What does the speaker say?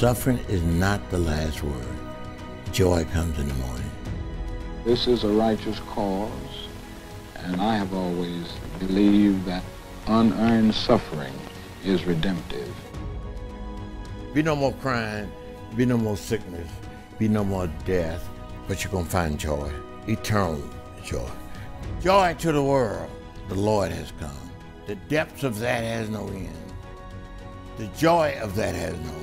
Suffering is not the last word. Joy comes in the morning. This is a righteous cause, and I have always believed that unearned suffering is redemptive. Be no more crying, be no more sickness, be no more death, but you're going to find joy, eternal joy. Joy to the world, the Lord has come. The depths of that has no end. The joy of that has no end.